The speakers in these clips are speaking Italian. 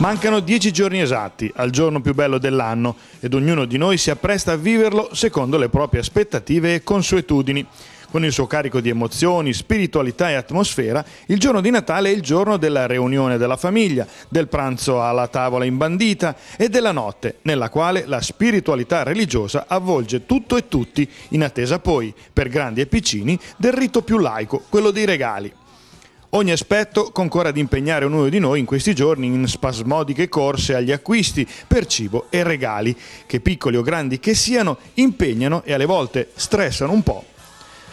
Mancano dieci giorni esatti al giorno più bello dell'anno ed ognuno di noi si appresta a viverlo secondo le proprie aspettative e consuetudini. Con il suo carico di emozioni, spiritualità e atmosfera, il giorno di Natale è il giorno della riunione della famiglia, del pranzo alla tavola imbandita e della notte, nella quale la spiritualità religiosa avvolge tutto e tutti, in attesa poi, per grandi e piccini, del rito più laico, quello dei regali. Ogni aspetto concorre ad impegnare ognuno di noi in questi giorni in spasmodiche corse agli acquisti per cibo e regali, che piccoli o grandi che siano, impegnano e alle volte stressano un po'.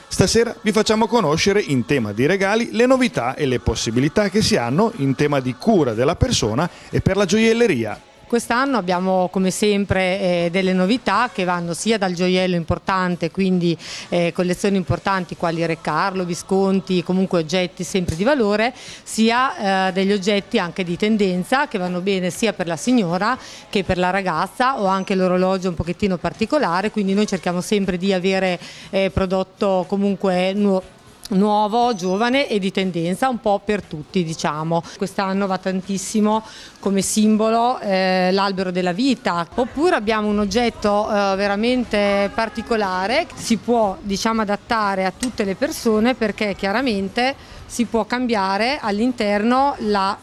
Stasera vi facciamo conoscere in tema di regali le novità e le possibilità che si hanno in tema di cura della persona e per la gioielleria Quest'anno abbiamo come sempre eh, delle novità che vanno sia dal gioiello importante, quindi eh, collezioni importanti quali Re Carlo, Visconti, comunque oggetti sempre di valore, sia eh, degli oggetti anche di tendenza che vanno bene sia per la signora che per la ragazza o anche l'orologio un pochettino particolare, quindi noi cerchiamo sempre di avere eh, prodotto comunque nuovo nuovo, giovane e di tendenza un po' per tutti diciamo. Quest'anno va tantissimo come simbolo eh, l'albero della vita oppure abbiamo un oggetto eh, veramente particolare si può diciamo adattare a tutte le persone perché chiaramente si può cambiare all'interno la,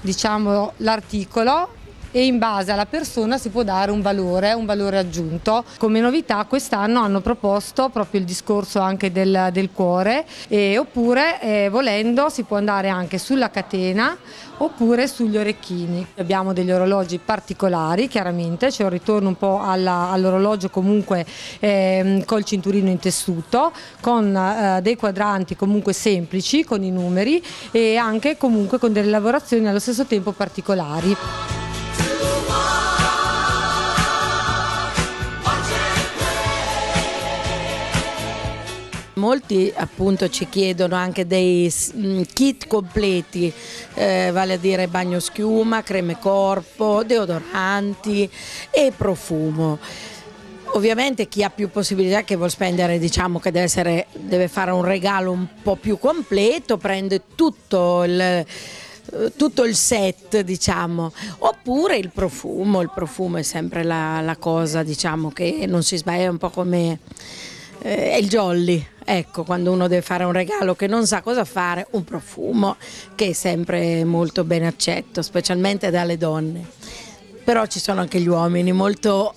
diciamo, l'articolo e in base alla persona si può dare un valore, un valore aggiunto. Come novità quest'anno hanno proposto proprio il discorso anche del, del cuore e, oppure eh, volendo si può andare anche sulla catena oppure sugli orecchini. Abbiamo degli orologi particolari chiaramente, c'è un ritorno un po' all'orologio comunque eh, col cinturino in tessuto, con eh, dei quadranti comunque semplici, con i numeri e anche comunque con delle lavorazioni allo stesso tempo particolari. Molti appunto ci chiedono anche dei mm, kit completi, eh, vale a dire bagno schiuma, creme corpo, deodoranti e profumo. Ovviamente chi ha più possibilità che vuol spendere, diciamo che deve, essere, deve fare un regalo un po' più completo, prende tutto il tutto il set diciamo oppure il profumo il profumo è sempre la, la cosa diciamo che non si sbaglia è un po' come eh, il jolly ecco quando uno deve fare un regalo che non sa cosa fare un profumo che è sempre molto ben accetto specialmente dalle donne però ci sono anche gli uomini molto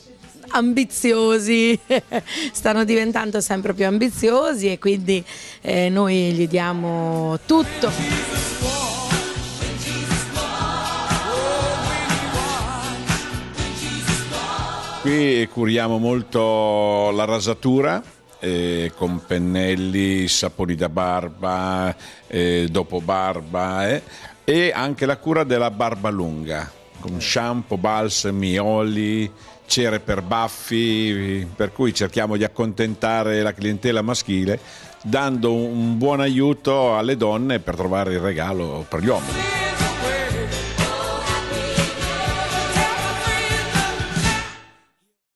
ambiziosi, stanno diventando sempre più ambiziosi e quindi eh, noi gli diamo tutto. Qui curiamo molto la rasatura eh, con pennelli, saponi da barba, eh, dopo barba eh, e anche la cura della barba lunga con shampoo, balsami, oli, cere per baffi, per cui cerchiamo di accontentare la clientela maschile dando un buon aiuto alle donne per trovare il regalo per gli uomini.